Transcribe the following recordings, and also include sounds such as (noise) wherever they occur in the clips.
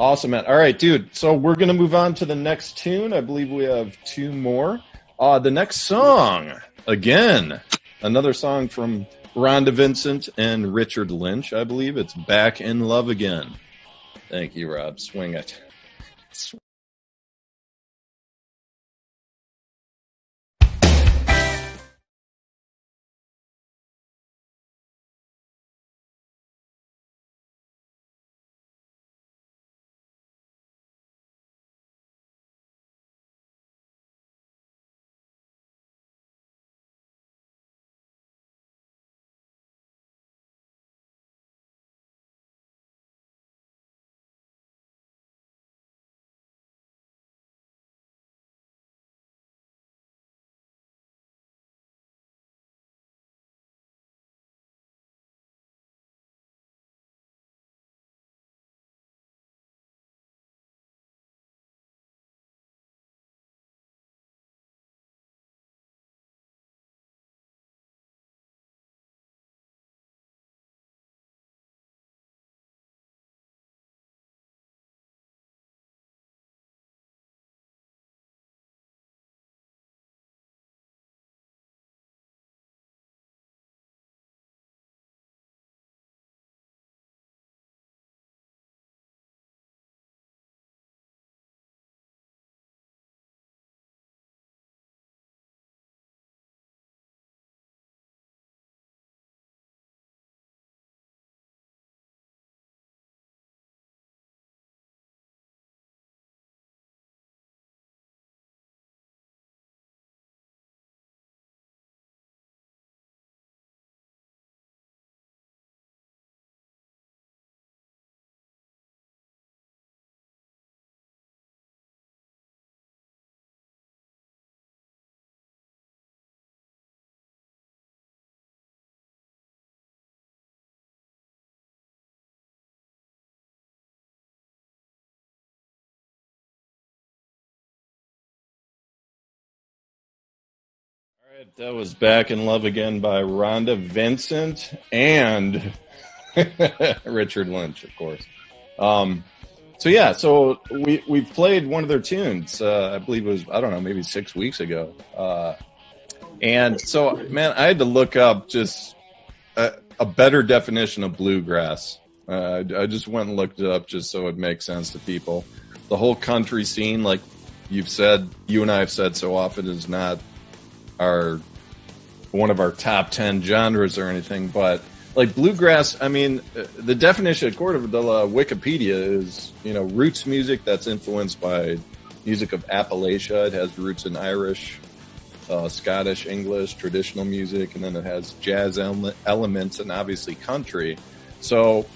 Awesome, man. All right, dude. So we're gonna move on to the next tune. I believe we have two more. Uh, the next song, again, another song from Rhonda Vincent and Richard Lynch. I believe it's "Back in Love Again." Thank you, Rob. Swing it. That was "Back in Love Again" by Rhonda Vincent and (laughs) Richard Lynch, of course. Um, so yeah, so we we played one of their tunes. Uh, I believe it was I don't know maybe six weeks ago. Uh, and so man, I had to look up just a, a better definition of bluegrass. Uh, I just went and looked it up just so it makes sense to people. The whole country scene, like you've said, you and I have said so often, is not our one of our top 10 genres or anything but like bluegrass i mean uh, the definition according to the uh, wikipedia is you know roots music that's influenced by music of appalachia. It has roots in irish uh, scottish english traditional music and then it has jazz ele- elements and obviously country. So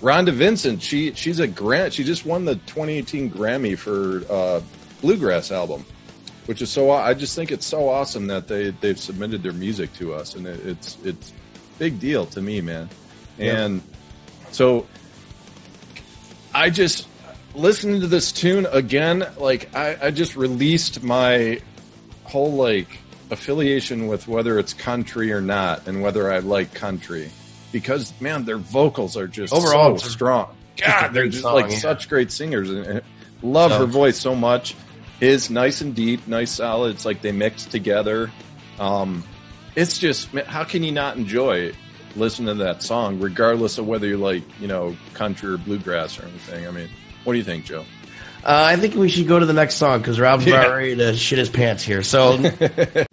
rhonda vincent she she's a grant she just won the 2018 grammy for uh, bluegrass album which is so I just think it's so awesome that they they've submitted their music to us, and it, it's it's big deal to me, man. And so I just listening to this tune again, like I, I just released my whole like affiliation with whether it's country or not, and whether I like country because man, their vocals are just Overall, so strong. God, they're just song, like yeah. such great singers, and, and love So- her voice so much. Is nice and deep, nice solid. It's like they mix together. Um, it's just how can you not enjoy listening to that song, regardless of whether you like you know country or bluegrass or anything? I mean, what do you think, Joe? Uh, I think we should go to the next song because Rob's (laughs) Yeah. about ready to shit his pants here. So (laughs)